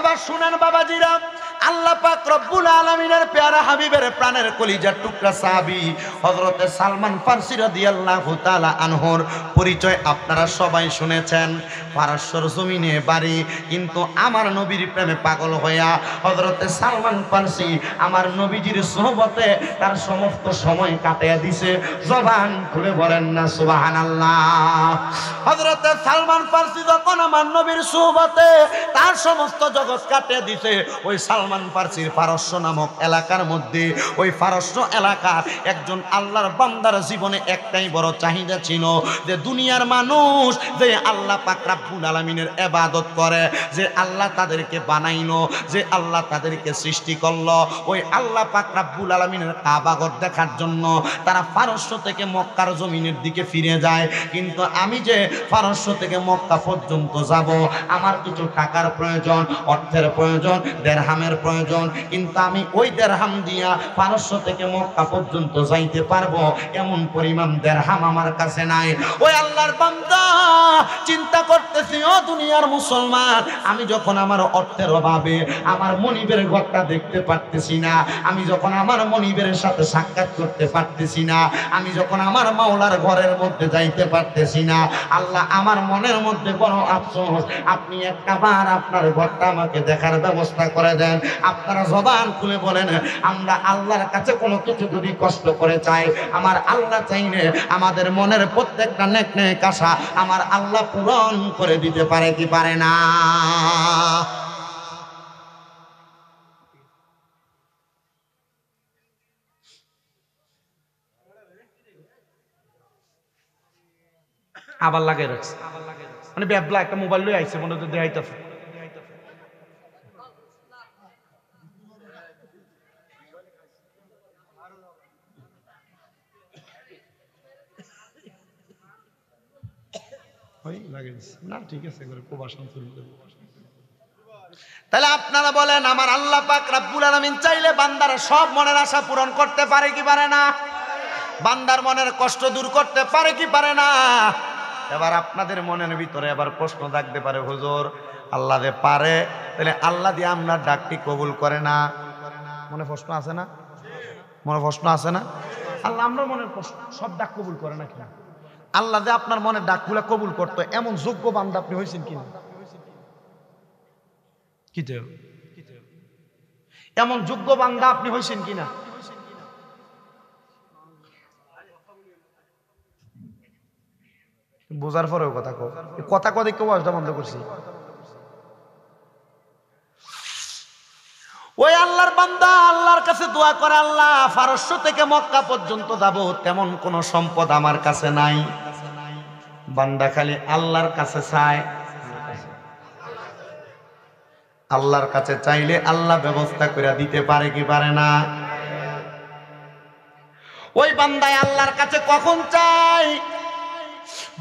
এবার শুনেন বাবাজিরা আল্লাহ পাক রব্বুল আলামিনের পেয়ারা প্রাণের কলিজার টুকরা সালমান ফারসি রাদিয়াল্লাহু তাআলা আনহুর পরিচয় আপনারা সবাই শুনেছেন। পারস্যর জমিনে বাড়ি, কিন্তু আমার নবীর প্রেমে পাগল হইয়া হযরতে সালমান ফারসি আমার নবীজির সোহবতে তার সমস্ত সময় কাটিয়ে দিছে। জবান খুলে বলেন না, সুবহানাল্লাহ। হযরতে সালমান ফারসি যখন আমার নবীর সোহবতে তার সমস্ত জগৎ কাটিয়ে দিছে, ওই সালমান ফারসির পারস্য নামক এলাকার মধ্যে, ওই পারস্য এলাকার একজন আল্লাহর বান্দার জীবনে একটাই বড় চাহিদা ছিল যে দুনিয়ার মানুষ যে আল্লাহ পাক রাব্বুল আলামিনের ইবাদত করে, যে আল্লাহ তাদেরকে বানাইলো, যে আল্লাহ তাদেরকে সৃষ্টি করল। ওই আল্লাহ পাক রাব্বুল আলামিনের কাবাগর দেখার জন্য তারা পারস্য থেকে মক্কার জমিনের দিকে ফিরে যায়। কিন্তু আমি যে পারস্য থেকে মক্কা পর্যন্ত যাব, আমার কিছু টাকার প্রয়োজন, অর্থের প্রয়োজন, দেড়হামের প্রয়োজন। কিন্তু আমি ওই দেড়হাম দিয়া পারস্য থেকে মক্কা পর্যন্ত যাইতে পারব। এমন পরিমাণ দেড়হাম আমার কাছে নাই। ওই আল্লাহর বান্দা, চিন্তা করতেছি, ও দুনিয়ার মুসলমান, আমি যখন আমার অর্থের অভাবে আমার মনিবের ঘরটা দেখতে পারতেছি না, আমি যখন আমার মনিবের সাথে সাক্ষাৎ করতে পারতেছি না, আমি যখন আমার মাওলার ঘরের মধ্যে যাইতে পারতেছি না, আল্লাহ আমার মনের মধ্যে বড় আফসোস। আপনি একটা বার আপনার ঘরটা আমাকে দেখার ব্যবস্থা করে দেন। আপনারা জবান খুলে বলেন, আমরা আল্লাহর কাছে কোনো কিছু যদি কষ্ট করে চাই, আমার আল্লাহ চাইলে আমাদের মনের প্রত্যেকটা নেক নেক আশা আমার আল্লাহ পূরণ করে দিতে পারে কি পারে না? আবার লাগে রাখছে। মানে ব্যাবলা একটা মোবাইল লই আইছে, মনে হচ্ছে দেখাইতেছে। না। ঠিক আছে তাহলে আপনারা বলেন, আমার আল্লাহ পাক রাব্বুল আলামিন চাইলে বান্দার সব মনের আশা পূরণ করতে পারে কি পারে না? বান্দার মনের কষ্ট দূর করতে পারে কি পারে না? এবার আপনাদের মনের ভিতরে এবার প্রশ্ন থাকতে পারে, হুজুর, আল্লাহ যে পারে, তাহলে আল্লাহ দিয়ে আপনার ডাকটি কবুল করে না? মনে প্রশ্ন আছে না? মনে প্রশ্ন আছে না? আল্লাহ, আমরা মনের প্রশ্ন, সব ডাক কবুল করে না? কিনা আল্লাহ যে আপনার মনে ডাকগুলা কবুল করতো, এমন যোগ্য বান্ধব আপনি হয়েছেন কিনা? কি এমন যোগ্য বান্ধা আপনি হয়েছেন কিনা? বোঝার পরেও কথা কথা কদে কেউ আসটা বন্ধ করছি। ওই আল্লাহর বান্দা, আল্লাহর কাছে দোয়া করে, আল্লাহ, ফারস্য থেকে মক্কা পর্যন্ত যাব, তেমন কোন সম্পদ আমার কাছে নাই। বান্দা খালি আল্লাহর কাছে চায়। আল্লাহর কাছে চাইলে আল্লাহ ব্যবস্থা করে দিতে পারে কি পারে না। ওই বান্দায় আল্লাহর কাছে কখন চাই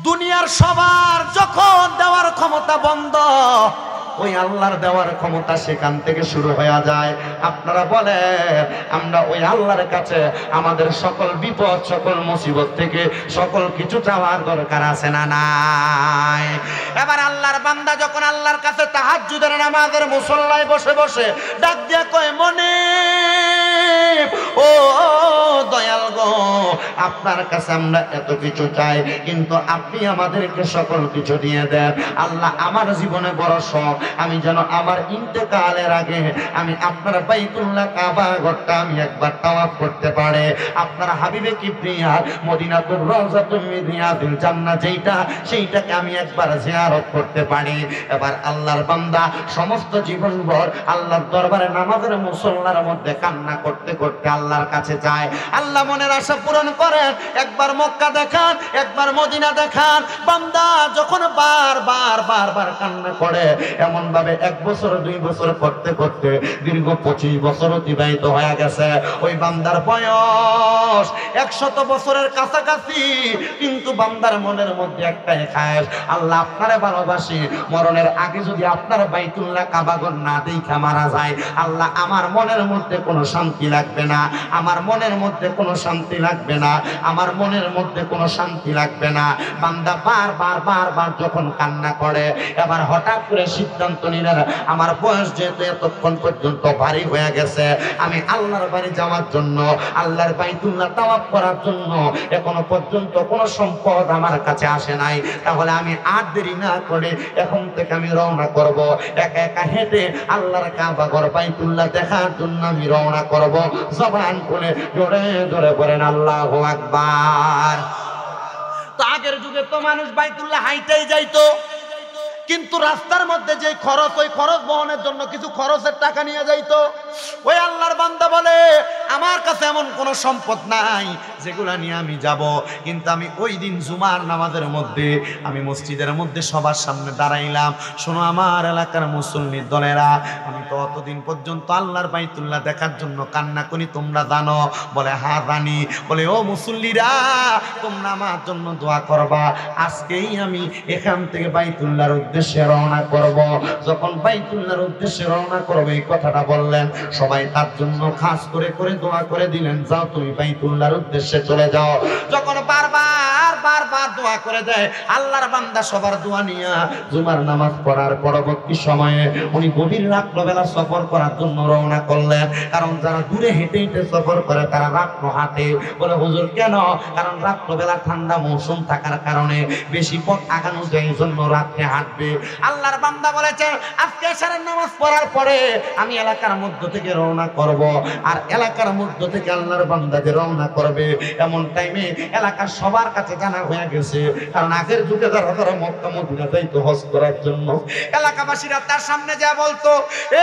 দুনিয়ার সবার যখন দেওয়ার ক্ষমতা বন্ধ ওই আল্লাহর দেওয়ার ক্ষমতা সেখান থেকে শুরু হয়ে যায়। আপনারা বলেন, আমরা ওই আল্লাহর কাছে আমাদের সকল বিপদ, সকল মুসিবত থেকে সকল কিছু চাওয়ার দরকার আছে না নাই? এবার আল্লাহর বান্দা যখন আল্লাহর কাছে তাহাজ্জুদের নামাজের মুসল্লায় বসে বসে ডাক দিয়া কয়, মনে, ও দয়াল গো, আপনার কাছে আমরা এত কিছু চাই, কিন্তু আপনি আমাদেরকে সকল কিছু দিয়ে দেন। আল্লাহ আমার জীবনে বড় শখ আমি যেন আমার ইন্তেকালের আগে আমি আপনার বাইতুল্লাহ কাবা ঘরটা আমি একবার তাওয়াফ করতে পারে। আপনার হাবিবে কি প্রিয়ার মদিনাতুর রওজাতুল মিদিয়াতুল জান্নাহ যেইটা, সেইটাকে আমি একবার জিয়ারত করতে পারি। এবার আল্লাহর বান্দা সমস্ত জীবনভর আল্লাহর দরবারে নামাজের মুসল্লার মধ্যে কান্না করতে করতে আল্লাহর কাছে যায়। আল্লাহ মনের আশা পূরণ করেন, একবার মক্কা দেখান, একবার মদিনা দেখান। বান্দা যখন বার বার বার বার কান্না করে এমন ভাবে এক বছর, দুই বছর করতে করতে দীর্ঘ পঁচিশ বছর অতিবাহিত হয়ে গেছে। ওই বান্দার বয়স একশত বছরের কাছাকাছি। কিন্তু বান্দার মনের মধ্যে একটাই খায় আল্লাহ আপনারে ভালোবাসি। মরণের আগে যদি আপনার বাইতুল্লাহ কাবাগর না দেখা মারা যায়, আল্লাহ আমার মনের মধ্যে কোনো শান্তি লাগবে না। আমার মনের মধ্যে কোনো শান্তি লাগবে না। আমার মনের মধ্যে কোনো শান্তি লাগবে না। বান্দা বার বার বার বার যখন কান্না করে, এবার হঠাৎ করে সিদ্ধান্ত নিলেন। আমার বয়স যেহেতু এতক্ষণ পর্যন্ত ভারী হয়ে গেছে, আমি আল্লাহর বাড়ি যাওয়ার জন্য, আল্লাহর বাইতুল্লাহ তাওয়াফ করার জন্য এখনও পর্যন্ত কোনো সম্পদ আমার কাছে আসে নাই। তাহলে আমি আর দেরি না করে এখন থেকে আমি রওনা করব। একা একা হেঁটে আল্লাহর কাবা ঘর বাইতুল্লাহ দেখার জন্য আমি রওনা করব। জবান খুলে জোরে জোরে করেন আল্লাহ আকবার। তো আগের যুগে তো মানুষ বাইতুল্লাহ হাইটাই যাইতো। কিন্তু রাস্তার মধ্যে যে খরচ, ওই খরচ বহনের জন্য কিছু খরচের টাকা নিয়ে যাইতো। ওই আল্লাহর বান্দা বলে, আমার কাছে এমন কোনো সম্পদ নাই, যেগুলা নিয়ে আমি যাব। কিন্তু আমি ওই দিন জুমার নামাজের মধ্যে, আমি মসজিদের মধ্যে সবার সামনে দাঁড়াইলাম। শোনো আমার এলাকার মুসল্লির দলেরা, আমি তো অতদিন পর্যন্ত আল্লাহর বাইতুল্লাহ দেখার জন্য কান্না করি, তোমরা জানো। বলে, হা, রানী। বলে, ও মুসল্লিরা, তোমরা আমার জন্য দোয়া করবা। আজকেই আমি এখান থেকে বাইতুল্লাহর উদ্দেশ্যে রওনা করব। যখন বাইতুল্লাহর উদ্দেশ্যে রওনা করবে, এই কথাটা বললেন। সবাই তার জন্য খাস করে করে দোয়া করে দিলেন, যাও তুমি বাইতুল্লাহর উদ্দেশ্যে চলে যাও। যখন বারবার বারবার দোয়া করে দেয়, আল্লাহর বান্দা সবার দোয়া নিয়ে জুমার নামাজ পড়ার পরবর্তী সময়ে উনি গভীর রাত্রবেলা সফর করার জন্য রওনা করলেন। কারণ যারা দূরে হেঁটে হেঁটে সফর করে, তারা রাত্র হাঁটে বলে, হুজুর, কেন? কারণ রাত্রবেলা ঠান্ডা মৌসুম থাকার কারণে বেশি পথ আগানো যায় জন্য রাত্রে হাঁটবে। আল্লাহর বান্দা বলেছে, আজকে সারের নামাজ পড়ার পরে আমি এলাকার মধ্য থেকে রওনা করব। আর এলাকার মধ্য থেকে আল্লাহর বান্দা যে রওনা করবে, এমন টাইমে এলাকার সবার কাছে জানা হয়ে গেছে। কারণ আগের যুগে যারা তারা মক্কা, মদিনা যাইতো, হজ করার জন্য। এলাকাবাসীরা তার সামনে যা বলতো,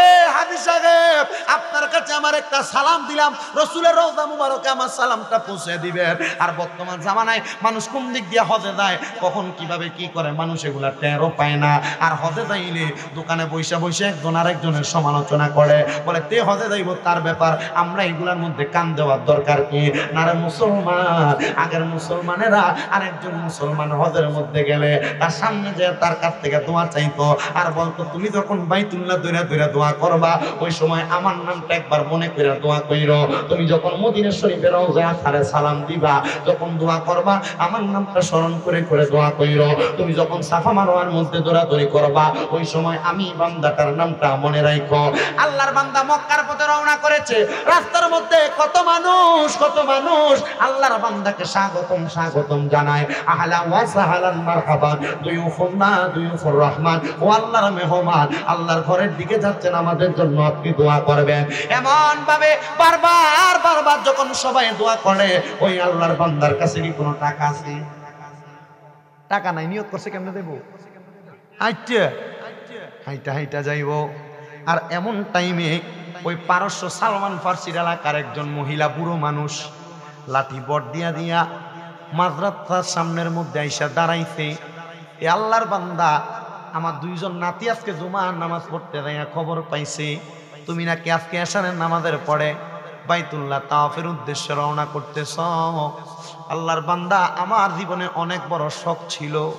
এ হাদি সাহেব, আপনার কাছে আমার একটা সালাম দিলাম। রসুলের রওজা মুবারকে আমার সালামটা পৌঁছে দিবেন। আর বর্তমান জামানায় মানুষ কোন দিক দিয়ে হজে যায়, কখন, কীভাবে, কি করে, মানুষ এগুলা টেরও পায় না। আর হজে যাইলে দোকানে বৈশা বৈশা একজন আরেকজনের সমালোচনা করে। বলে, তে হজে যাইব, তার ব্যাপার। আমরা এগুলার মধ্যে কান দেওয়ার দরকার কি? না মুসলমান, আগের মুসলমানেরা আরেকজন মুসলমান হজের মধ্যে গেলে তার সামনে যে তার কাছ থেকে দোয়া চাইতো, আর বলতো, তুমি যখন বাইতুল্লাহ দৈরা দৈরা দোয়া করবা, ওই সময় আমার নামটা একবার মনে করে দোয়া কইর। তুমি যখন মদিনা শরীফের রওজায় আসারে সালাম দিবা, যখন দোয়া করবা, আমার নামটা স্মরণ করে করে দোয়া কইর। তুমি যখন সাফা মারোয়ার মধ্যে দৌড়াদৌড়ি করবা, ওই সময় আমি বান্দাটার নামটা মনে রাখো আল্লাহর বান্দা মক্কার পথে রওনা করেছে। রাস্তার মধ্যে কত মানুষ কত মানুষ, আল্লাহর বান্দাকে স্বাগতম স্বাগতম জানায় ওয়া সাহালান মারহাবান রহমান আল্লাহর মেহমান, আল্লাহর ঘরের দিকে যাচ্ছেন আমাদের জন্য আপনি দোয়া করবেন। এমন ভাবে বারবার বারবার যখন সবাই দোয়া করে, ওই আল্লাহর বান্দার কাছে কি কোনো টাকা আছে? টাকা নাই, নিয়ত করছে কেমনে দেব? হাইটা হাইটা যাইব। আর এমন টাইমে ওই পারস্য সালমান ফার্সির এলাকার একজন মহিলা, বুড়ো মানুষ, লাঠি বট দিয়া দিয়া মাঝরাতার সামনের মধ্যে আইসা দাঁড়াইছে। এ আল্লাহর বান্দা, আমার দুইজন নাতি আজকে জুমার নামাজ পড়তে দেয়া খবর পাইছে। তুমি নাকি আজকে এসানের নামাজের পরে বাইতুল্লাহ তাওয়াফের উদ্দেশ্যে রওনা করতেছ? আল্লাহর বান্দা, আমার জীবনে অনেক বড় শখ ছিল।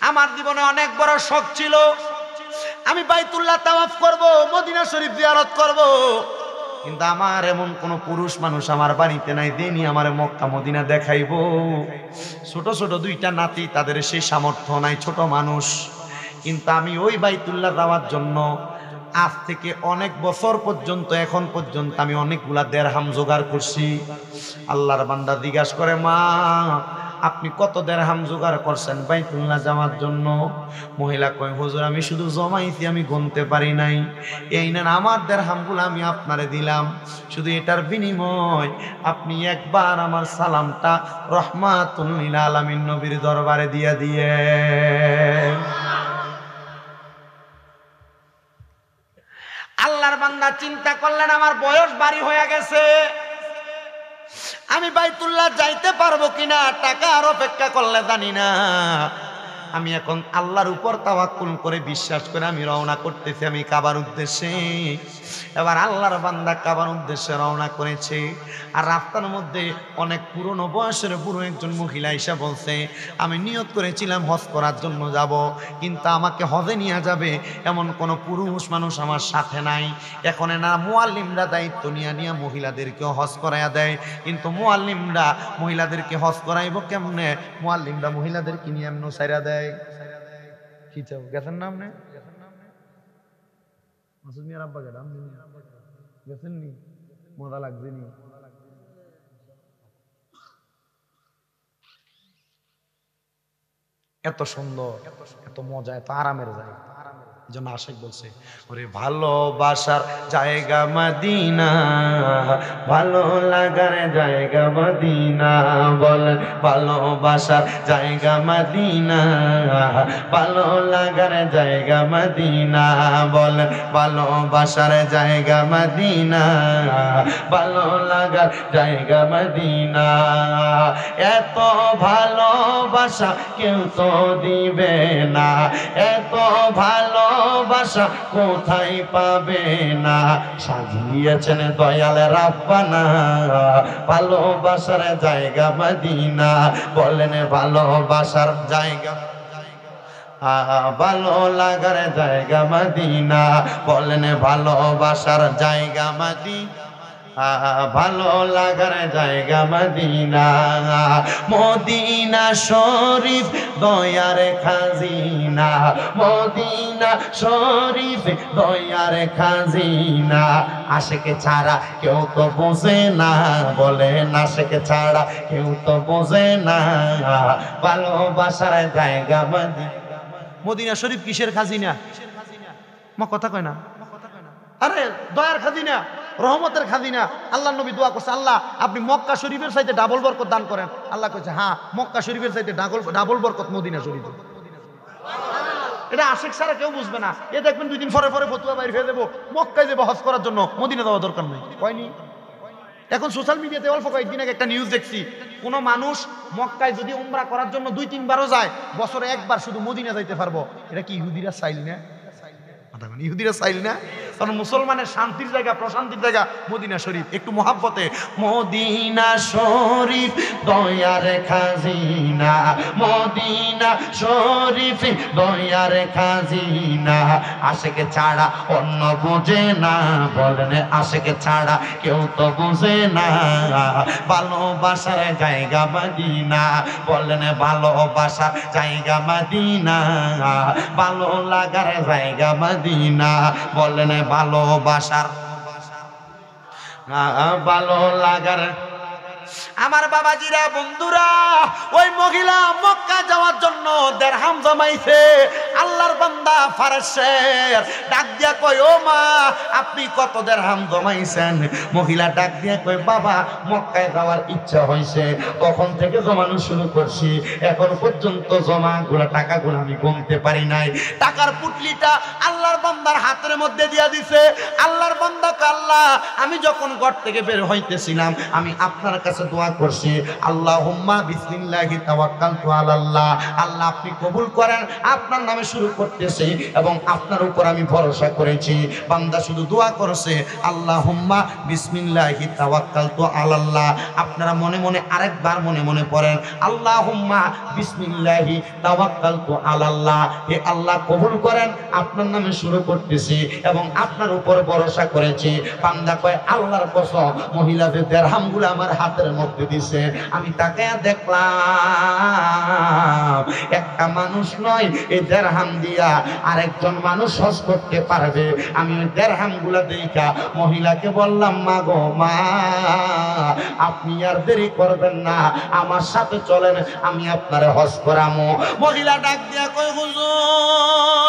আমার জীবনে অনেক বড় শখ ছিল। আমি বাইতুল্লাহ তাওয়াফ করব, মদিনা শরীফ জিয়ারত করব। কিন্তু আমার এমন কোন পুরুষ মানুষ আমার বাড়িতে নাই দেনি আমার মক্কা, মদিনা দেখাইবো। ছোট ছোট দুইটা নাতি, তাদের সেই সামর্থ্য নাই, ছোট মানুষ। কিন্তু আমি ওই বাইতুল্লাহ যাওয়ার জন্য আজ থেকে অনেক বছর পর্যন্ত, এখন পর্যন্ত আমি অনেকগুলা দেড়হাম জোগাড় করছি। আল্লাহর বান্দা জিজ্ঞাসা করে, মা আপনি কত দেড়হাম জোগাড় করছেন বাইতুল্লাহ যাওয়ার জন্য? মহিলা কয়, হুজুর, আমি শুধু জমাইছি, আমি গুনতে পারি নাই। এই নেন, আমার দেড়হামগুলো আমি আপনারে দিলাম। শুধু এটার বিনিময় আপনি একবার আমার সালামটা রহমাতুল্লিল আলামিন নবীর দরবারে দিয়া দিয়ে আল্লাহর বান্দা চিন্তা করলেন, আমার বয়স বাড়ি হয়ে গেছে। আমি বাইতুল্লাহ যাইতে পারব কিনা? টাকা আর অপেক্ষা করলে জানি না। আমি এখন আল্লাহর উপর তাওয়াক্কুল করে বিশ্বাস করে আমি রওনা করতেছি আমি কাবার উদ্দেশ্যে। এবার আল্লাহর বান্দা কাবার উদ্দেশ্যে রওনা করেছে। আর রাস্তার মধ্যে অনেক পুরনো বয়সের বুড়ো একজন মহিলা এসে বলছে, আমি নিয়ত করেছিলাম হজ করার জন্য যাব, কিন্তু আমাকে হজে নিয়ে যাবে এমন কোনো পুরুষ মানুষ আমার সাথে নাই। এখন না মোয়াল্লিমরা দায়িত্ব নিয়ে নিয়ে মহিলাদেরকেও হজ করাইয়া দেয়। কিন্তু মোয়াল্লিমরা মহিলাদেরকে হজ করাইব কেমনে? মোয়াল্লিমরা মহিলাদেরকে নিয়ে এমন সাইরা দেয়। কি চাও? গেছেন না আপনি? মাসুদ মিয়ার আব্বা গেলাম গেছেন নি মজা লাগছে নি এত সুন্দর, এত মজা, এত আরামের জায়গা। জন্য আশেক বলছে, ওরে ভালোবাসার জায়গা মদিনা, ভালো লাগার জায়গা মদিনা, বল ভালোবাসার জায়গা মদিনা, ভালো লাগার জায়গা মদিনা, বল ভালোবাসার জায়গা মদিনা, ভালো লাগার জায়গা মদিনা, এত ভালোবাসা কেউ তো দিবে না, এত ভালোবাসা কোথায় পাবে না? সাজিয়েছেন দয়াল রাব্বানা, ভালোবাসার জায়গা মদিনা। বলেন ভালোবাসার জায়গা ভালো লাগার জায়গা মদিনা। বলেন ভালোবাসার জায়গা মদিনা। ভালো লাগার জায়গা মদিনা। মদিনা শরীফ দয়ার খাজিনা। মদিনা শরীফ দয়ার খাজিনা। আশেকে ছাড়া কেউ তো বোঝে না, বলে আশেকে ছাড়া কেউ তো বোঝে না। ভালোবাসার জায়গা মদিনা। মদিনা শরীফ কিসের খাজিনা? মা কথা কয় না। আরে, দয়ার খাজিনা। রহমতের খাজিনা। আল্লাহ নবী দোয়া করছে, আল্লাহ, আপনি মক্কা শরীফের চাইতে ডাবল বরকত দান করেন। আল্লাহ কইছে হ্যাঁ মক্কা শরীফের চাইতে ডাবল বরকত মদিনা শরীফ। এটা আশেক ছাড়া কেউ বুঝবে না। এ দেখবেন দুই দিন পরে পরে ফতুয়া বাইর হয়ে দেবো মক্কায় যাব হজ করার জন্য, মদিনা যাওয়া দরকার নেই। হয়নি এখন সোশ্যাল মিডিয়াতে অল্প কয়েকদিন আগে একটা নিউজ দেখছি। কোনো মানুষ মক্কায় যদি উমরা করার জন্য দুই তিনবারও যায়, বছরে একবার শুধু মদিনা যাইতে পারব। এটা কি ইহুদিরা চাইল না? ইহুদিরা চাইল না? কারণ মুসলমানের শান্তির জায়গা, প্রশান্তির জায়গা মদিনা শরীফ। একটু মহাব্বতে, মদিনা শরীফ, দয়ার খাজিনা, মদিনা শরীফ, দয়ার খাজিনা। আশেকে ছাড়া অন্য বোঝে না, বলেন আশেকে ছাড়া কেউ তো বোঝে না। ভালোবাসার জায়গা মদিনা, বলেন ভালোবাসার জায়গা মদিনা। ভালো লাগার জায়গা মদিনা, বলেন ভালোবাসার ভালো লাগার আমার বাবাজিরা, বন্ধুরা, ওই মহিলা মক্কা যাওয়ার জন্য দেড়হাম জমাইছে। আল্লাহর বান্দা ফারেসের ডাক দিয়া কয়, ও মা, আপনি কত দেড়হাম জমাইছেন? মহিলা ডাক দিয়া কয়, বাবা, মক্কায় যাওয়ার ইচ্ছা হয়েছে তখন থেকে জমানো শুরু করছি? এখন পর্যন্ত জমা গুলা টাকাগুলো আমি গুনতে পারি নাই। টাকার পুটলিটা আল্লাহর বান্দার হাতের মধ্যে দিয়া দিছে। আল্লাহর বান্দা আল্লাহ, আমি যখন ঘর থেকে বের হইতেছিলাম, আমি আপনার কাছে দোয়া করছি। আল্লাহ হুম্মা বিসমিল্লাহি তাওয়াক্কালতু আলাল্লাহ। আল্লাহ আপনি কবুল করেন, আপনার নামে শুরু করতেছি এবং আপনার উপর আমি ভরসা করেছি। বান্দা শুধু দোয়া করছে আল্লাহ হুম্মা বিসমিল্লাহি তাওয়াক্কালতু আলাল্লাহ। আপনারা মনে মনে আরেকবার মনে মনে পড়েন আল্লাহ হুম্মা বিসমিল্লাহি তাওয়াক্কালতু আলাল্লাহ। হে আল্লাহ কবুল করেন, আপনার নামে শুরু করতেছি এবং আপনার উপর ভরসা করেছি। বান্দা কয়, আল্লাহর কসম, মহিলাদের দেড়হামগুলো আমার হাতের মধ্যে দিছে। আমি তাকে দেখলাম। একটা মানুষ নয়, এই দেড়হাম দিয়া আরেকজন মানুষ হজ করতে পারবে। আমি ওই দেড়হামগুলা দেখা মহিলাকে বললাম, মা গো, মা, আপনি আর দেরি করবেন না। আমার সাথে চলেন, আমি আপনারে হজ করামো। মহিলা ডাক দিয়া কই হুজুর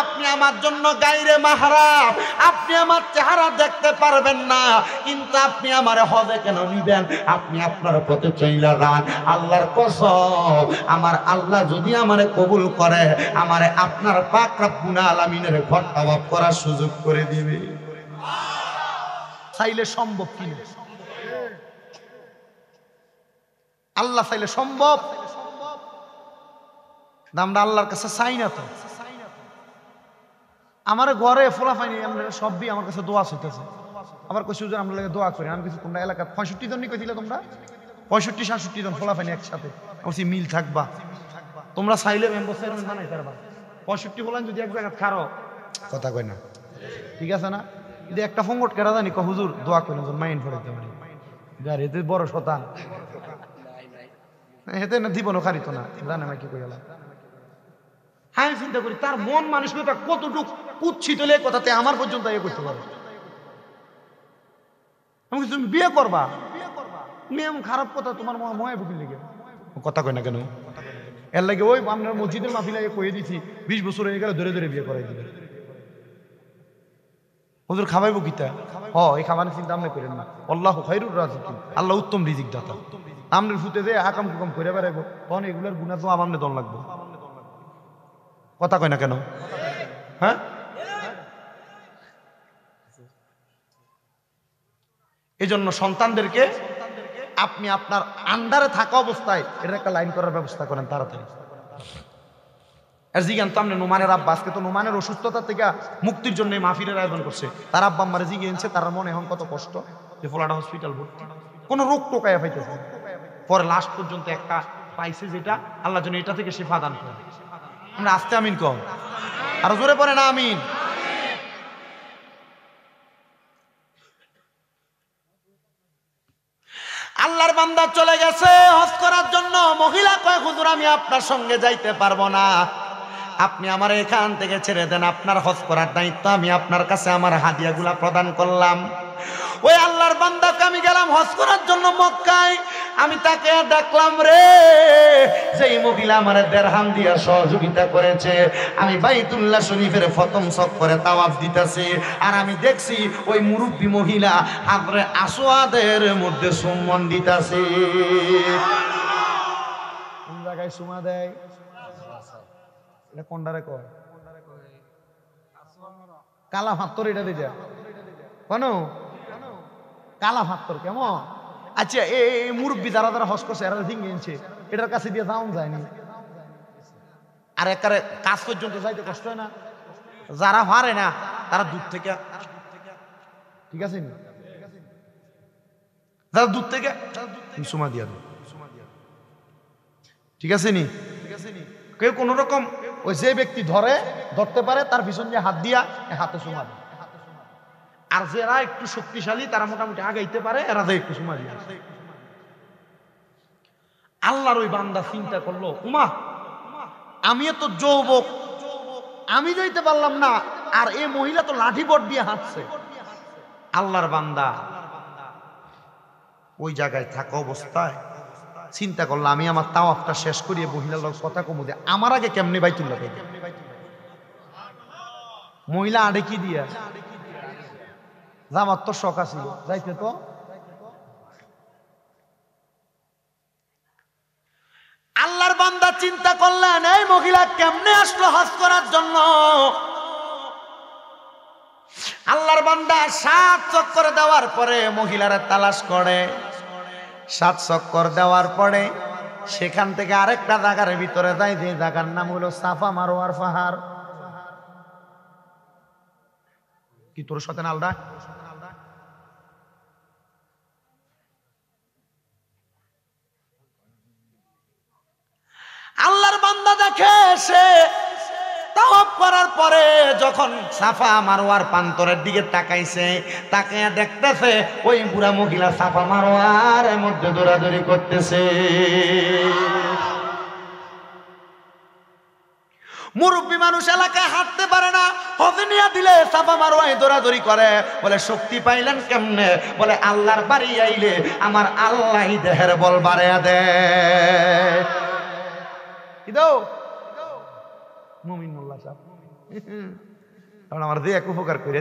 আপনি আমার জন্য গাইরে মাহারাম আপনি আমার চেহারা দেখতে পারবেন না। কিন্তু আপনি আমার হজে কেন নিবেন? আপনি আপনার পথে চইলা যান। আল্লাহর কসম, আমার আল্লাহ যদি আমারে কবুল করে, আমারে আপনার পাক রাব্বুল আলামিনের ঘর তাওয়াফ করার সুযোগ করে দিবে। চাইলে সম্ভব কি আল্লাহ চাইলে সম্ভব। দামটা আল্লাহর কাছে চাই না তো। আমার ঘরে ফোলা ফাইনি সবই আমার কাছে দোয়া হইতেছে আবার কইছি হুজুর আমরা লাগে দোয়া করি। আমি কিছু তোমরা এলাকা পঁয়ষট্টি জন কই দিলে তোমরা। পঁয়ষট্টি সাতষট্টি জন ফোলা ফাইনি একসাথে। বলছি মিল থাকবা। তোমরা চাইলে মেম্বার চেয়ারম্যান বানাই পারবা। পঁয়ষট্টি ফোলান যদি এক জায়গায় খারো কথা কয় না। ঠিক আছে না? যদি একটা ফঙ্গট কেরা জানি ক হুজুর দোয়া করি না মাইন্ড ফোরাইতে পারি। যার এতে বড় শতান। হেতে না দিব না খারিত না। জানে না কি কই গেলাম হ্যাঁ আমি চিন্তা করি তার মন মানসিকতা কতটুক কুচ্ছিত হলে কথাতে আমার পর্যন্ত ইয়ে করতে পারে। আমি তুমি বিয়ে করবা? মেয়ে খারাপ কথা, তোমার মনে বুকির লেগে। কথা কয় না কেন? এর লাগে ওই আমরা মসজিদের মাফিলা কয়ে দিছি, বিশ বছর হয়ে গেলে ধরে ধরে বিয়ে করাই দিবে। হুজুর খাবাইবো কিতা? হ, এই খাবারের চিন্তা আপনি করেন না। আল্লাহ খাইরুর রাজিকিন। আল্লাহ উত্তম রিজিক দাতা। আমনের ফুতে যে আকাম কুকাম করে বেড়াইবো, তখন এগুলোর গুণা তো আমার দল লাগবো। কথা কয় না কেন? হ্যাঁ? এই জন্য সন্তানদেরকে আপনি আপনার আন্ডারে থাকা অবস্থায় এটা একটা লাইন করার ব্যবস্থা করেন তাড়াতাড়ি। আর জিজ্ঞান তো আপনি নোমানের আব্বা তো নোমানের অসুস্থতা থেকে মুক্তির জন্য মাহফিলের আয়োজন করছে। তার আব্বা আম্মারে জিজ্ঞেনছে তার মনে এখন কত কষ্ট যে ফোলাটা হসপিটাল ভর্তি। কোনো রোগ টোকায় পাইতেছে। পরে লাস্ট পর্যন্ত একটা পাইছে যেটা, আল্লাহ জন্য এটা থেকে সে দান করে আমরা আস্তে আমিন কম। আরও জোরে পড়ে না আমিন আল্লাহর বান্দা চলে গেছে, হজ করার জন্য। মহিলা কয়, হুজুর, আমি আপনার সঙ্গে যাইতে পারব না। আপনি আমার এখান থেকে ছেড়ে দেন, আপনার হজ করার দায়িত্ব, আমি আপনার কাছে আমার হাদিয়াগুলা প্রদান করলাম। ওই আল্লাহর বান্দাকে আমি গেলাম হজ করার জন্য মক্কায়। আমি তাকে দেখলাম রে, যেই মহিলা আমার দেড়হাম দিয়া সহযোগিতা করেছে, আমি বাইতুল্লাহ শরীফের ফতম সক করে তাওয়াফ দিতেছি, আর আমি দেখছি ওই মুরব্বী মহিলা হাতরে আসোয়াদের মধ্যে সম্মান দিতেছে। কালা ভাত্তর এটা দিয়ে কেন? কালা ভাত্তর কেমন? আচ্ছা এই মুরব্বী যারা যারা হস করছে, এরা ঝিঙ্গে এনেছে। এটার কাছে দিয়ে যাওয়া যায়নি। আর একারে কাজ পর্যন্ত যাইতে কষ্ট হয় না। যারা পারে না, তারা দূর থেকে ঠিক আছে নি? যারা দূর থেকে সুমা দিয়া ঠিক আছে নি? কেউ কোন রকম ওই যে ব্যক্তি ধরে, ধরতে পারে, তার পিছন দিয়ে হাত দিয়া হাতে সুমা দেয় আর যারা একটু শক্তিশালী, তারা মোটামুটি আগাইতে পারে, এরা যায় একটু সময় আল্লাহর ওই বান্দা চিন্তা করল, উমা আমি তো যৌবক, আমি যাইতে পারলাম না, আর এই মহিলা তো লাঠি বট দিয়ে হাঁটছে। আল্লাহর বান্দা ওই জায়গায় থাকা অবস্থায় চিন্তা করল, আমি আমার তাওয়াফটা শেষ করিয়ে মহিলার লোক কথা কমু দে আমার আগে কেমনি বাইতুল্লাহ মহিলা আড়ে কি দিয়া জামার তো শখ আছিল যাইতে তো। আল্লাহর বান্দা চিন্তা করলেন এই মহিলা কেমনে আসলো হজ করার জন্য? আল্লাহর বান্দা সাত চক্কর দেওয়ার পরে মহিলারা তালাশ করে। সাত চক্কর দেওয়ার পরে সেখান থেকে আরেকটা জায়গার ভিতরে যায়, যে জায়গার নাম হলো সাফা মারোয়ার পাহাড়। কি তোর সাথে আলদা? আল্লাহর বান্দা দেখে সে করার পরে যখন সাফা মারোয়ার পান্তরের দিকে তাকাইছে তাকে দেখতেছে ওই বুড়া মহিলা সাফা মারোয়ার মধ্যে দৌড়াদৌড়ি করতেছে। মুরব্বী মানুষ এলাকায় হাঁটতে পারে না। হজনিয়া দিলে সাফা মারোয়ায় দৌড়াদৌড়ি করে। বলে, শক্তি পাইলেন কেমনে? বলে, আল্লাহর বাড়ি আইলে আমার আল্লাহ দেহের বল বাড়াইয়া দে। কারণ আমার এক উপকার করে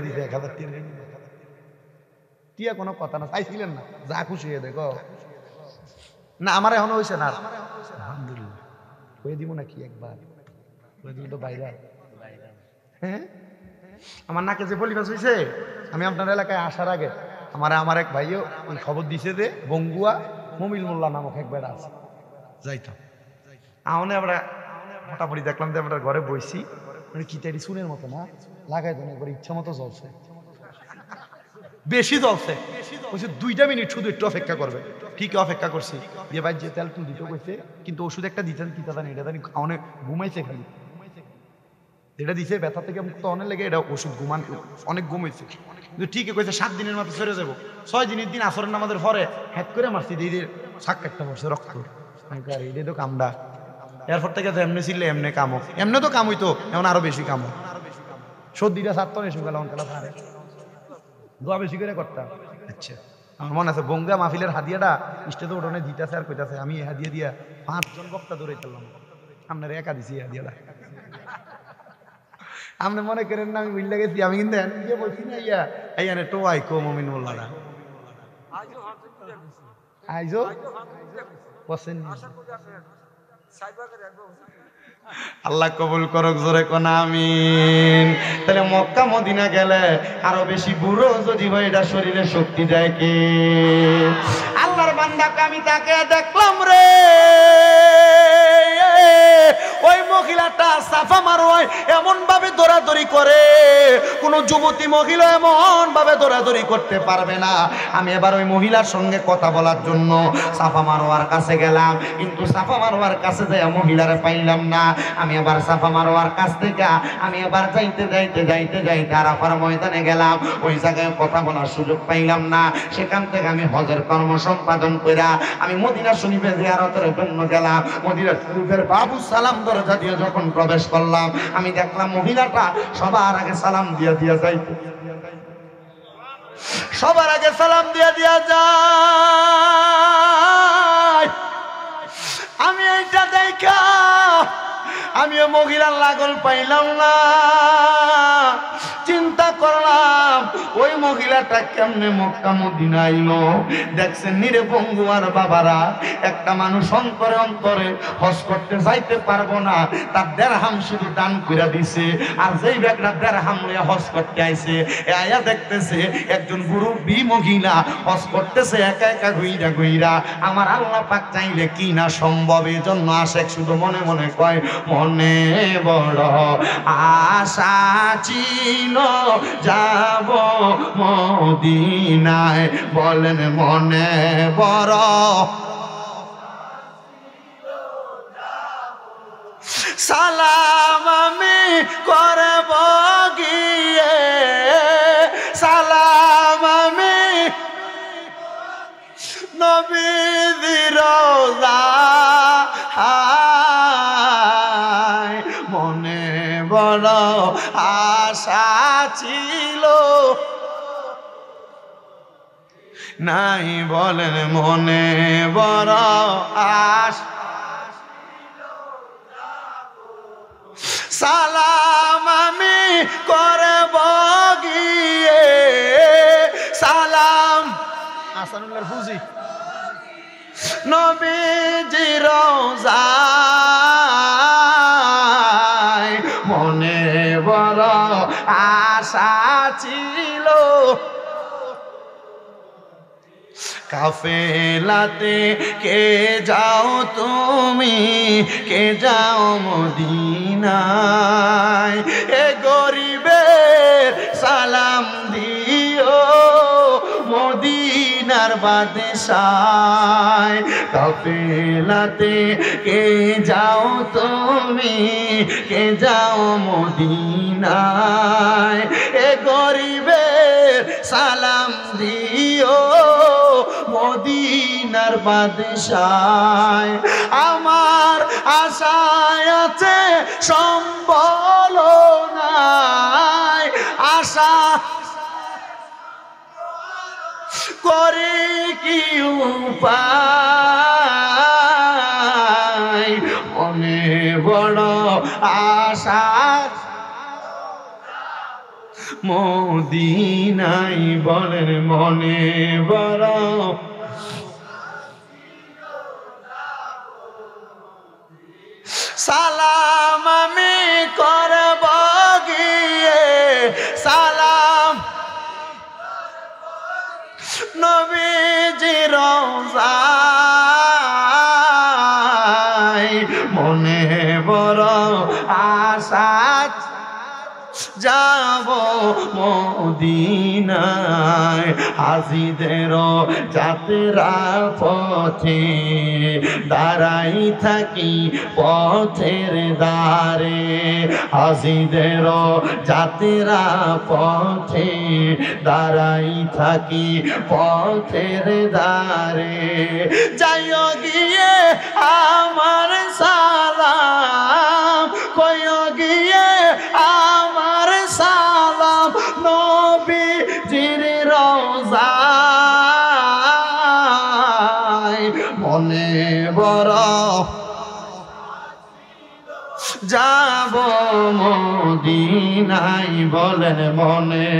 কোনো কথা না, চাইছিলেন না। যা খুশি হয়ে না, আমার এখনও হয়েছে না আলহামদুলিল্লাহ। দিব নাকি একবার। হয়ে হ্যাঁ? আমার নাকে যে পলিবাস হয়েছে আমি আপনার এলাকায় আসার আগে আমার আমার এক ভাইও ওই খবর দিছে যে বঙ্গুয়া মমিল মোল্লা নামক এক বেড়া আছে। যাইতাম আহনে আমরা মোটামুটি দেখলাম যে আমরা ঘরে বইছি। মানে কিতারি সুনের মতো না? লাগাই দেন একবার ইচ্ছা মতো জ্বলছে। বেশি জ্বলছে। বলছে দুইটা মিনিট শুধু একটু অপেক্ষা করবে। ঠিক অপেক্ষা করছি? দিয়ে ভাই যে তেল তুল দিতে কইছে কিন্তু ওষুধ একটা দিতেন কি জানি এটা জানি অনেক ঘুমাইছে খালি। যেটা দিছে, ব্যথা থেকে মুক্ত অনেক লেগে এটা ওষুধ ঘুমান অনেক ঘুমাইছে কিন্তু ঠিকই কইছে, সাত দিনের মাথায় ছেড়ে যাব। ছয় দিনের দিন আসরের নামাজের পরে হ্যাক করে মারছি, দিয়ে শাক কাটতে পড়ছে রক্ত। এটা তো কামড়া। এরপর থেকে তো এমনি ছিল এমনি কামো। এমনি তো কাম হইতো এমন আরও বেশি কামো। সর্দিটা সারতো না গেলাম খেলা পারে দোয়া বেশি করে করতাম। আচ্ছা। আমার মনে আছে, বঙ্গা মাহফিলের হাদিয়াটা স্টেজে উঠোনে দিতেছে আর কইতাছে, আমি হাদিয়া দিয়া পাঁচজন বক্তা দৌড়ে চললাম আপনার একা দিছি হাদিয়াটা। আপনি মনে করেন না আমি বুঝলে গেছি আমি কিন্তু এন দিয়ে বলছি না ইয়া এই এনে টো আই কো মমিন মোল্লারা আইজো বসেন। আল্লাহ কবুল করক, জোরে কোন আমিন। তাহলে মক্কা, মদিনা গেলে আরও বেশি বুড়ো যদি হয়, এটা শরীরে শক্তি দেয় কি? আল্লাহর বান্দাকে আমি তাকে দেখলাম রে। ওই মহিলাটা সাফা মারোয় এমন ভাবে দৌড়াদৌড়ি করে। কোন যুবতী মহিলা এমন ভাবে দৌড়াদৌড়ি করতে পারবে না। আমি এবার ওই মহিলার সঙ্গে কথা বলার জন্য সাফা মারোয়ার কাছে গেলাম। কিন্তু সাফা মারোয়ার কাছে যে মহিলারে পাইলাম না। আমি আবার সাফা মারোয়ার কাছ থেকে, আমি এবার যাইতে যাইতে যাইতে যাইতে আরাফার ময়দানে গেলাম। ওই জায়গায় কথা বলার সুযোগ পাইলাম না। সেখান থেকে আমি হজের কর্ম সম্পাদন কইরা আমি মদিনা শরীফে জিয়ারতের জন্য গেলাম। মদিনা শরীফের বাবু সালাম দরজা দিয়ে যখন প্রবেশ করলাম, আমি দেখলাম মহিলাটা সবার আগে সালাম দিয়া দিয়া যাইতে। সবার আগে সালাম দিয়া দিয়া যায়। আমি এইটা দেখা আমিও মহিলার লাগল পাইলাম না। চিন্তা করলাম, ওই মহিলাটা কেমনে মক্কা মদিনা আইলো দেখছেন নিরে বঙ্গু আর বাবারা, একটা মানুষ অন্তরে অন্তরে হজ করতে যাইতে পারব না, তার দেড়হাম শুধু দান করে দিছে, আর যেই ব্যাগটা দেড়হাম লইয়া হজ করতে আইছে আয়া দেখতেছে একজন গুরু বি মহিলা হজ করতেছে একা একা গুইরা গুইরা আমার আল্লাহ পাক চাইলে কি না সম্ভব এই জন্য আশেক শুধু মনে মনে কয় মনে বড় আশা ছিল, যাব মদিনায়। বলেন মনে বড় সালাম আমি করব গিয়ে। সালাম আমি নবী নবীর মনে বড় আশা ছিল? নাই বলেন মনে বড় আশা। সালাম আমি করব গিয়ে। সালাম। আসানুল্লাহর ফুজি নবীজির রোজায় আশা ছিল। কাফেলাতে কে যাও তুমি? কে যাও মদিনায়? এ গরিবের সালাম দিও মদিনার বাদশায়। কাফেলাতে কে যাও তুমি? কে যাও মদিনায়? সালাম দিও মদিনার বাদশায়। আমার আশায় আছে সম্বল নাই। আশা করে কি উপায় অনেক বড় আশা মদিনাই বলেন মনে বড় সালাম আমি করব গিয়ে সালাম নবীজি রোজায় মদিনায় হাজিদের যাত্রা পথে দাঁড়াই থাকি পথের দ্বারে। হাজিদের যাত্রা পথে দাঁড়াই থাকি পথের দ্বারে। যাইও গিয়ে আমার সালাম যাব মদিনাই বলে মনে।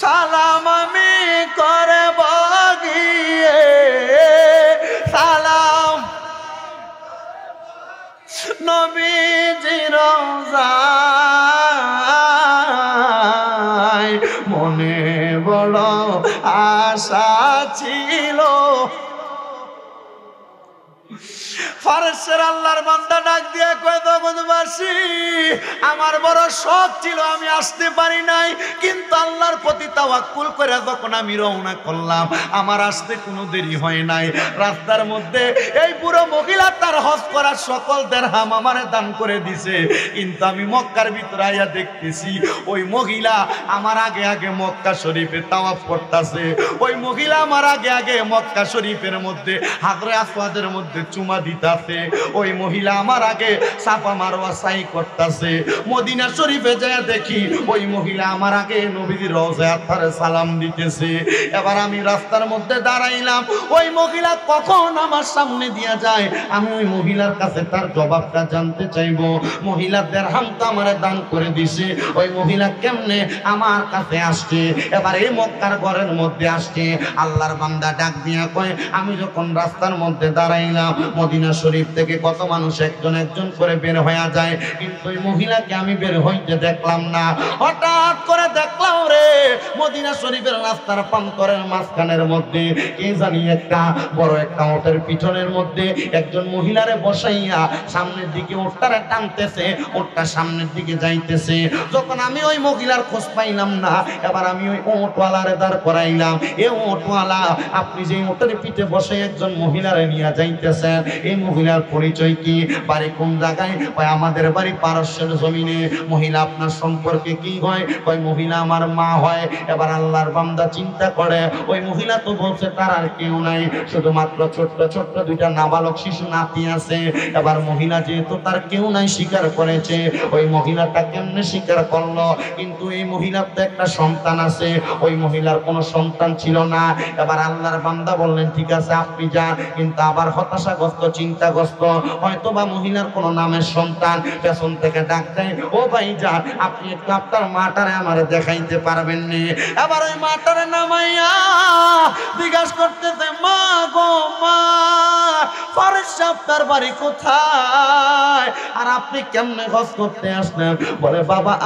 সালাম আমি করব গিয়ে। সালাম নবীজি রোজায়। মনে বড় আশা ছিল ফারেসের আল্লাহর বান্দা ডাক দিয়ে কয় জগৎবাসী আমার বড় শখ ছিল, আমি আসতে পারি নাই। কিন্তু আল্লাহর প্রতি তাওয়াক্কুল করে যখন আমি রওনা করলাম, আমার আসতে কোনো দেরি হয় নাই। রাস্তার মধ্যে এই পুরো মহিলা তার হজ করার সকল দেড়হাম আমারে দান করে দিছে। কিন্তু আমি মক্কার ভিতরে আইয়া দেখতেছি, ওই মহিলা আমার আগে আগে মক্কা শরীফে তাওয়াফ করতেছে। ওই মহিলা আমার আগে আগে মক্কা শরীফের মধ্যে, হাজরে আসওয়াদের মধ্যে চুমা দিতাছে ওই মহিলা আমার আগে সাফা মারোয়া সাই করতেছে। মদিনা শরীফে যায় দেখি, ওই মহিলা আমার আগে নবীর রওজায় সালাম দিতেছে। এবার আমি রাস্তার মধ্যে দাঁড়াইলাম। ওই মহিলা কখন আমার সামনে দিয়া যায়? আমি ওই মহিলার কাছে তার জবাবটা জানতে চাইব। মহিলা দেড়হাম তো আমারে দান করে দিছে। ওই মহিলা কেমনে আমার কাছে আসছে? এবার এই মক্কার ঘরের মধ্যে আসছে। আল্লাহর বান্দা ডাক দিয়া কয়, আমি যখন রাস্তার মধ্যে দাঁড়াইলাম, মদিনা শরীফ থেকে কত মানুষ একজন একজন করে বের হয়ে যায়, কিন্তু ওই মহিলাকে আমি বের হইতে দেখলাম না। হঠাৎ করে দেখলাম রে, মদিনা শরীফের রাস্তার প্রান্তরের মাঝখানের মধ্যে, কে জানি একটা বড় একটা ওটের পিছনের মধ্যে একজন মহিলারে বসাইয়া সামনের দিকে ওটটারে টানতেছে, ওটটা সামনের দিকে যাইতেছে। যখন আমি ওই মহিলার খোঁজ পাইলাম না, এবার আমি ওই ওটওয়ালারে দাঁড় করাইলাম। এ ওটওয়ালা, আপনি যে ওটের পিঠে বসে একজন মহিলারে নিয়ে যাইতেছেন, এই মহিলার পরিচয় কি? বাড়ি কোন জায়গায়? কয়, আমাদের বাড়ি পারস্যের জমিনে। মহিলা, আপনার সম্পর্কে কি হয়? কয়, মহিলা আমার মা হয়। এবার আল্লাহর বান্দা চিন্তা করে, ওই মহিলা তো বলছে তার আর কেউ নাই। শুধুমাত্র ছোট্ট ছোট্ট দুইটা নাবালক শিশু নাতি আছে। এবার মহিলা যেহেতু তার কেউ নাই, স্বীকার করেছে। ওই মহিলাটা কেমনে স্বীকার করল? কিন্তু এই মহিলার তো একটা সন্তান আছে। ওই মহিলার কোনো সন্তান ছিল না। এবার আল্লাহর বান্দা বললেন, ঠিক আছে, আপনি যান। কিন্তু আবার হতাশাগ্রস্ত চিন্তাগ্রস্ত হয়তো বা মহিলার কোনো নামের সন্তান পেছন থেকে ডাক দেয়, ও ভাই যান আপনি একটু আপনার মাটারে আমারে দেখাইতে পারবেন নি। এবার ওই মাটারে নামাইয়া জিজ্ঞাসা করতেছে, মা গো, মা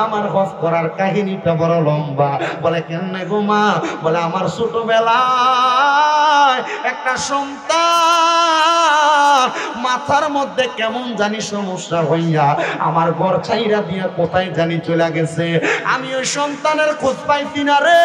আমার হজ করার কাহিনীটা বড় লম্বা। বলে, কেমনে গো, মা? বলে, আমার ছোটবেলায় একটা সন্তান মাথার মধ্যে কেমন জানি সমস্যা হইয়া আমার ঘর ছাইরা দিয়া কোথায় জানি চলে গেছে। আমি ওই সন্তানের খোঁজ পাইছি না রে।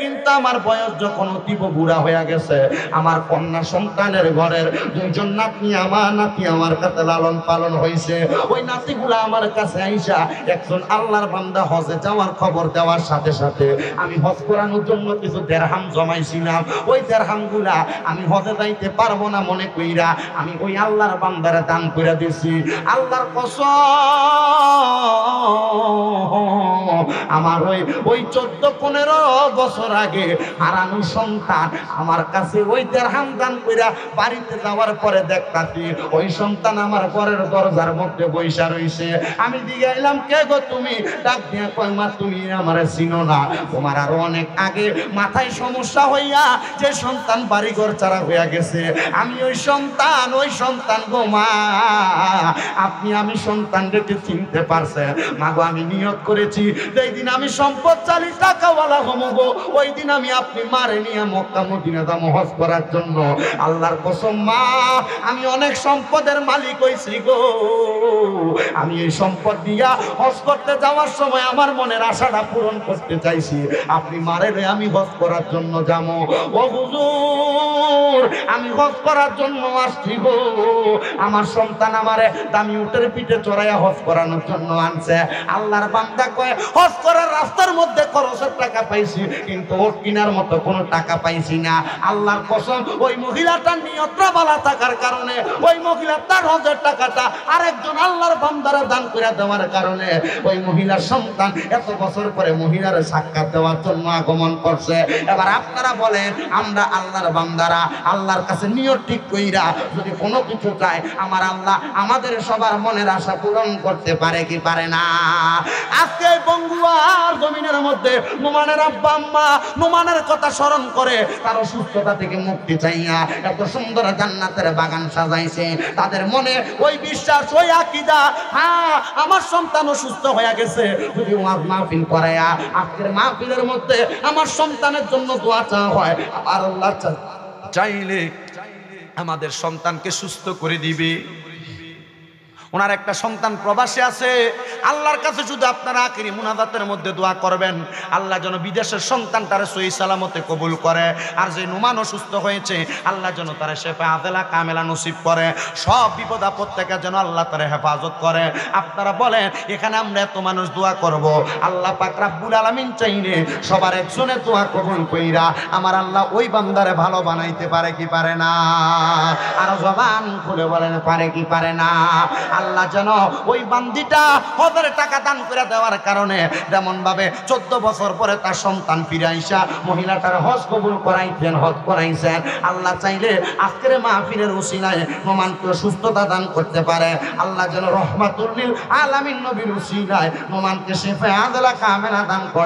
কিন্তু আমার বয়স যখন অতীব বুড়া হয়ে গেছে, আমার কন্যা সন্তানের ঘরের দুইজন নাতনি আমার নাতি আমার কাছে লালন পালন হয়েছে ওই নাতিগুলা আমার কাছে আইসা একজন আল্লাহর বান্দা হজে যাওয়ার খবর দেওয়ার সাথে সাথে আমি হজ করানোর জন্য কিছু দেড়হাম জমাইছিলাম। ওই দেড়হামগুলা আমি হজে যাইতে পারব না মনে কইরা আমি ওই আল্লাহর বান্দারে দান করে দিছি। আল্লাহর কসম, আমার ওই ওই চোদ্দ, পনেরো বছর আগে হারানো সন্তান আমার কাছে ওই দেড়হাম দান কইরা বাড়িতে যাওয়ার পরে দেখতাছি, ওই সন্তান আমার ঘরের দরজার মধ্যে বৈশা রইছে। আমি দিগাইলাম কে গো তুমি? ডাক দিয়া কই মা, তুমি আমার চিনো না। তোমার আরও অনেক আগে মাথায় সমস্যা হইয়া যে সন্তান বাড়ি ঘর ছাড়া হইয়া গেছে। আমি ওই সন্তান ওই সন্তান গো মা, আপনি আমি সন্তান রেখে চিনতে পারছেন মা গো আমি নিয়ত করেছি। যেই দিন আমি সম্পদশালী টাকাওয়ালা হমো গো ওই দিন আমি আপনি মারে নিয়ে মক্কা, মদিনা দাম হজ করার জন্য। আল্লাহর কসম মা, আমি অনেক সম্পদের মালিক হইছি গো। আমি এই সম্পদ দিয়া হজ করতে যাওয়ার সময় আমার মনের আশাটা পূরণ করতে চাইছি। আপনি মারে আমি হজ করার জন্য যাব। ও হুজুর, আমি হজ করার জন্য গো আমার সন্তান আমারে দামি উটের পিঠে চড়াইয়া হজ করানোর জন্য আনছে। আল্লাহর বান্দা হজ করার রাস্তার মধ্যে খরচের টাকা পাইছি, কিন্তু ওর কিনার মতো কোনো টাকা পাইছি না। আল্লাহর কসম, ওই মহিলাটার বালা থাকার কারণে, ওই মহিলা তার হজের টাকাটা আরেকজন আল্লাহর বান্দারা দান করে দেওয়ার কারণে, ওই মহিলার সন্তান এত বছর পরে মহিলার সাক্ষাৎ দেওয়ার জন্য আগমন করছে। এবার আপনারা বলেন, আমরা আল্লাহর বান্দারা, আল্লাহর কাছে নিয়ত ঠিক কইরা যদি কোনো কিছু চায়, আমার আল্লাহ আমাদের সবার মনের আশা পূরণ করতে পারে কি পারে না? আজকে বঙ্গুয়ার জমিনের মধ্যে নোমানের আব্বা, আম্মা নোমানের কথা স্মরণ করে তার অসুস্থতা থেকে মুক্তি চাইয়া এত সুন্দর জান্নাতের বাগান সাজাইছে। তাদের মনে ওই বিশ্বাস, ওই আকিদা হ্যাঁ আমার সন্তান অসুস্থ হয়ে গেছে। যদি ওয়াজ মাহফিল করায়া আজকের মাহফিলের মধ্যে আমার সন্তানের জন্য দোয়া চাওয়া হয় আর আল্লাহ চাইলে আমাদের সন্তানকে সুস্থ করে দিবে। ওনার একটা সন্তান প্রবাসে আছে। আল্লাহর কাছে শুধু আপনারা আখিরি মুনাজাতের মধ্যে দোয়া করবেন। আল্লাহ যেন বিদেশের সন্তান তারা সহি সালামতে কবুল করে। আর যে নুমান অসুস্থ হয়েছে, আল্লাহ যেন তারা শেফে আদেলা কামেলা নসিব করে। সব বিপদ আপদ থেকে যেন আল্লাহ তারা হেফাজত করে। আপনারা বলেন, এখানে আমরা এত মানুষ দোয়া করব। আল্লাহ পাক রাব্বুল আলামিন চাইলে সবার একজনে দোয়া কবুল কইরা আমার আল্লাহ ওই বান্দারে ভালো বানাইতে পারে কি পারে না? আর জবান খুলে বলেন, পারে কি পারে না? আল্লাহ যেন ওই বান্দিটা হজের টাকা দান করে দেওয়ার কারণে যেমন ভাবে চোদ্দ বছর পরে তার সন্তান ফিরে আইসা, মহিলাটার হজ কবুল করাইছেন, হজ করাইছেন। আল্লাহ চাইলে আজকের মাহফিলের উসিলায় নোমানকে সুস্থতা দান করতে পারে। আল্লাহ যেন রহমাতুল্লিল আলামিন নবীর উসিলায় নোমানকে শেফে আদলা কামেলা দান করে।